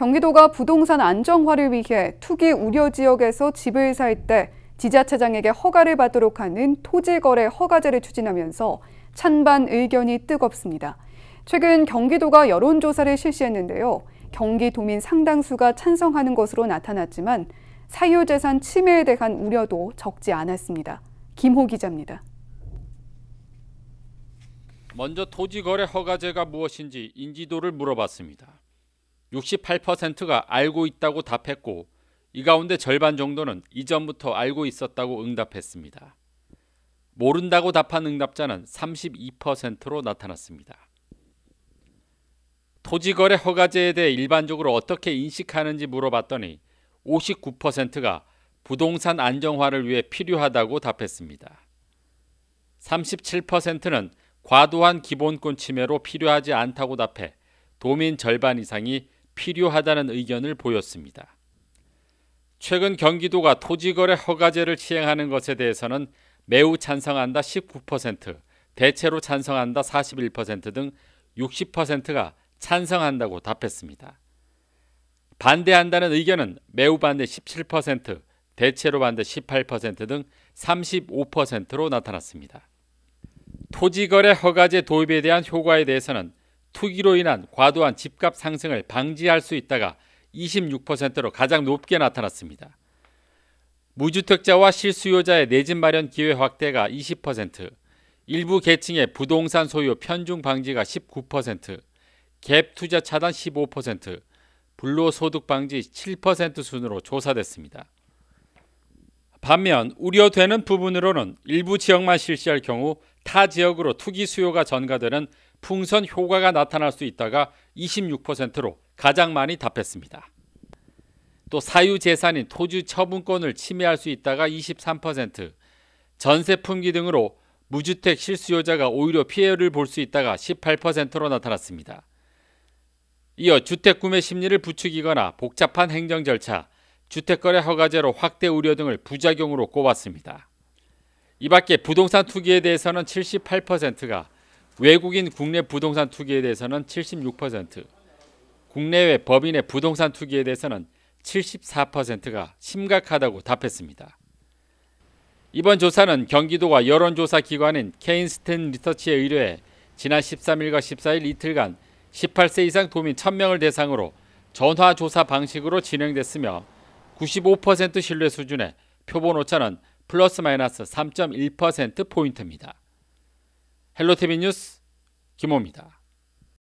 경기도가 부동산 안정화를 위해 투기 우려 지역에서 집을 살 때 지자체장에게 허가를 받도록 하는 토지거래 허가제를 추진하면서 찬반 의견이 뜨겁습니다. 최근 경기도가 여론조사를 실시했는데요. 경기도민 상당수가 찬성하는 것으로 나타났지만 사유재산 침해에 대한 우려도 적지 않았습니다. 김호 기자입니다. 먼저 토지거래 허가제가 무엇인지 인지도를 물어봤습니다. 68%가 알고 있다고 답했고 이 가운데 절반 정도는 이전부터 알고 있었다고 응답했습니다. 모른다고 답한 응답자는 32%로 나타났습니다. 토지거래 허가제에 대해 일반적으로 어떻게 인식하는지 물어봤더니 59%가 부동산 안정화를 위해 필요하다고 답했습니다. 37%는 과도한 기본권 침해로 필요하지 않다고 답해 도민 절반 이상이 필요하다는 의견을 보였습니다. 최근 경기도가 토지거래 허가제를 시행하는 것에 대해서는 매우 찬성한다 19%, 대체로 찬성한다 41%등 60%가 찬성한다고 답했습니다. 반대한다는 의견은 매우 반대 17%, 대체로 반대 18%등 35%로 나타났습니다. 토지거래 허가제 도입에 대한 효과에 대해서는 투기로 인한 과도한 집값 상승을 방지할 수 있다가 26%로 가장 높게 나타났습니다. 무주택자와 실수요자의 내 집 마련 기회 확대가 20%, 일부 계층의 부동산 소유 편중 방지가 19%, 갭 투자 차단 15%, 불로소득 방지 7% 순으로 조사됐습니다. 반면 우려되는 부분으로는 일부 지역만 실시할 경우 타 지역으로 투기 수요가 전가되는 풍선 효과가 나타날 수 있다가 26%로 가장 많이 답했습니다. 또 사유 재산인 토지 처분권을 침해할 수 있다가 23%, 전세 품귀 등으로 무주택 실수요자가 오히려 피해를 볼 수 있다가 18%로 나타났습니다. 이어 주택 구매 심리를 부추기거나 복잡한 행정 절차, 주택거래 허가제로 확대 우려 등을 부작용으로 꼽았습니다. 이 밖에 부동산 투기에 대해서는 78%가 외국인 국내 부동산 투기에 대해서는 76%, 국내외 법인의 부동산 투기에 대해서는 74%가 심각하다고 답했습니다. 이번 조사는 경기도가 여론조사 기관인 케인스텐 리서치에 의뢰해 지난 13일과 14일 이틀간 18세 이상 도민 1000명을 대상으로 전화조사 방식으로 진행됐으며 95% 신뢰 수준의 표본 오차는 플러스 마이너스 3.1%포인트입니다. 헬로티비 뉴스 김호입니다.